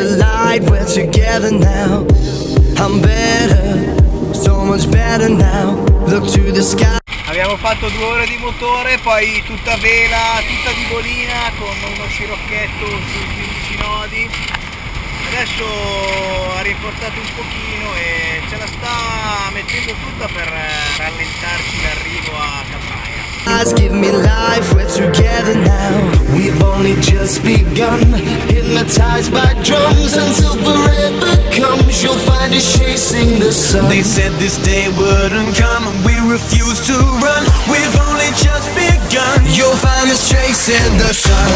the light, we're together now. I'm better, so much better now. Look to the sky. Abbiamo fatto due ore di motore, poi tutta vela, tutta di bolina con uno scirocchetto sui 15 nodi. Adesso ha rinforzato un pochino e ce la sta mettendo tutta per eh, rallentarci l'arrivo a Capraia. Give me life, we're together now. Only just begun, hypnotized by drums until forever comes. You'll find us chasing the sun. They said this day wouldn't come and we refused to run We've only just begun You'll find us chasing the sun.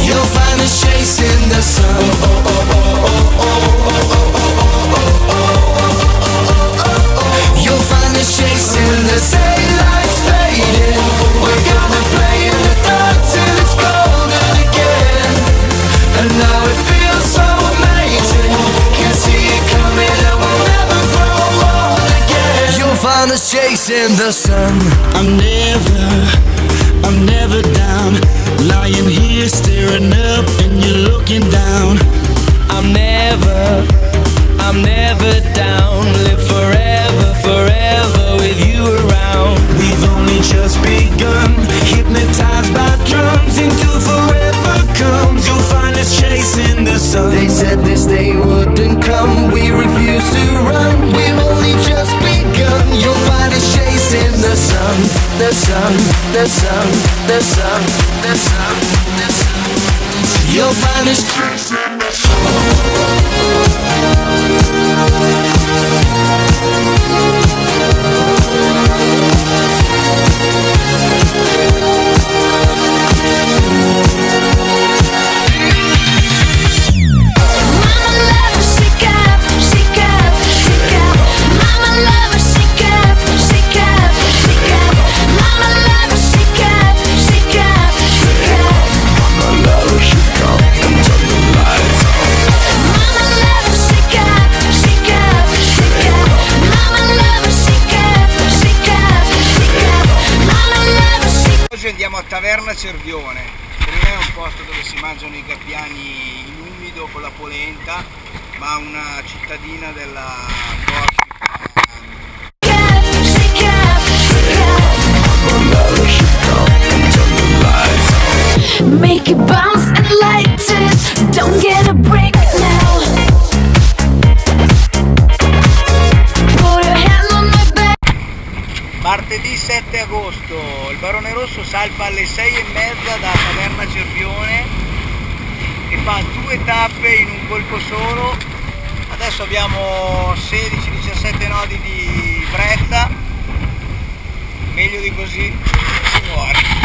You'll find us chasing the sun. Find us chasing the sun. I'm never, I'm never down. Lying here staring up and you're looking down. I'm never, I'm never down. Live forever sun, the sun, the sun, the sun, the sun, the sun. You'll find the sun. Cervione. Per me è un posto dove si mangiano i gabbiani in umido con la polenta, ma una cittadina della Corsica. Make it bounce and light it. Don't get a break now. Put your hand on my back. Martedì 7 agosto il Barone Rosso salpa alle 6 e mezza da Taverna Cervione e fa due tappe in colpo solo. Adesso abbiamo 16-17 nodi di brezza, meglio di così si muore.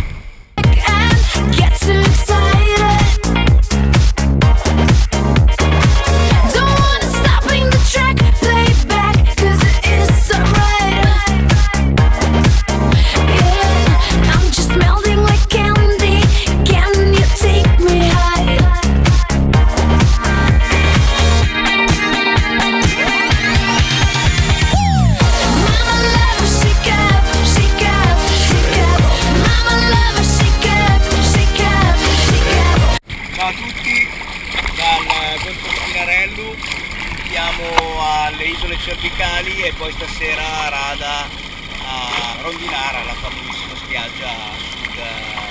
Poi stasera Rada a Rondinara, la famosissima spiaggia a sud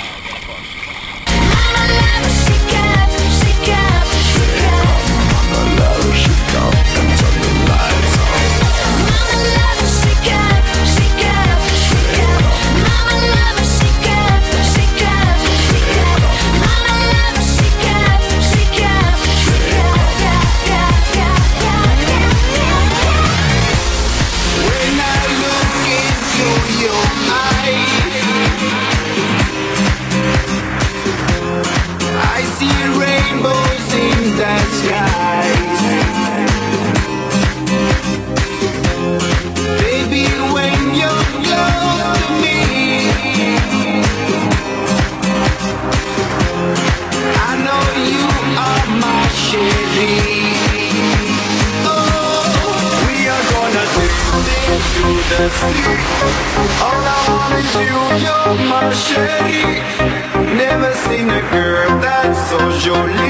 All I want my Never seen a girl that's so jolie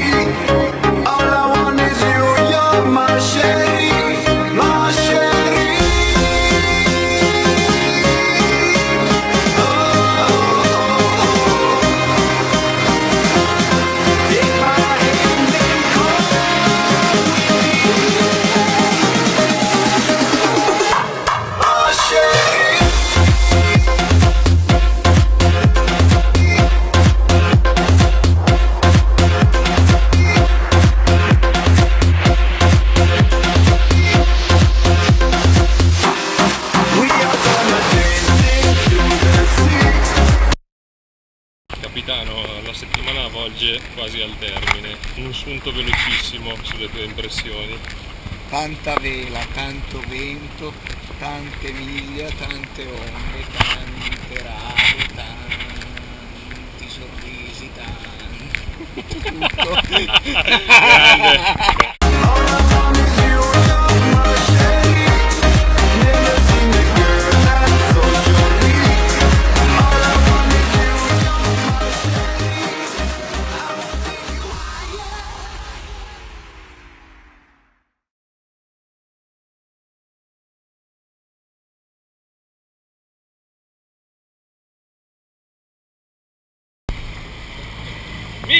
quasi al termine. Un sunto velocissimo sulle tue impressioni. Tanta vela, tanto vento, tante miglia, tante onde, tante rave, tanti sorrisi, tanto tutto.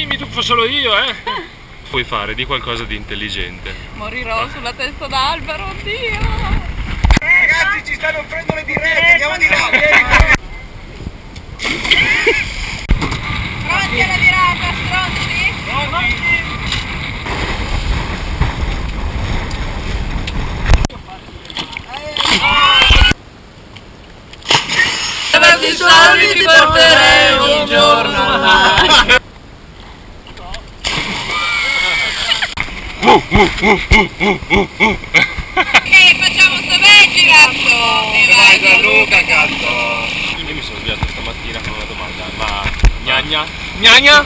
Mi, mi tuffo solo io, eh! Puoi fare di qualcosa di intelligente. Morirò sulla testa d'albero, oddio! Ragazzi ci stanno offrendo le dirette, andiamo di là. Pronti alla virata, stronzi? Avessi soldi ti porterei un giorno Che facciamo sto vecchio cazzo! E vai Gianluca, cazzo! Io mi sono svegliato stamattina con una domanda, ma gnagna? Gnagna?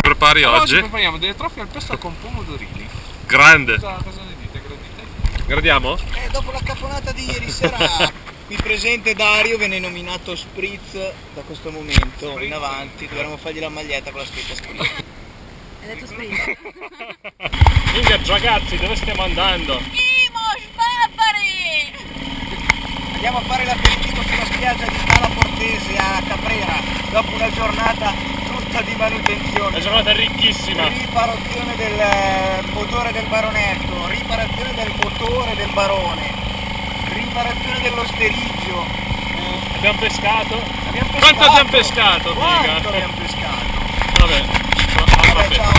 Prepari oggi? prepariamo delle trofie al pesto con pomodorini. Grande! Cosa, cosa ne dite? Gradite? Gradiamo? Eh, dopo la caponata di ieri sera, qui presente Dario viene nominato Spritz da questo momento in avanti, dovremmo fargli la maglietta con la scritta Spritz. Hai detto spritz? Minchia ragazzi, dove stiamo andando? Imo, sbarbari! Andiamo a fare l'aperitivo sulla spiaggia di Scala Portese a Caprera, dopo una giornata tutta di manutenzione. Una giornata ricchissima! Riparazione del motore del baronetto, riparazione del motore del barone, riparazione dell'osterigio. eh, Abbiamo pescato? abbiamo pescato. Quanto abbiamo pescato, Quanto abbiamo pescato? Vabbè, ah, Vabbè.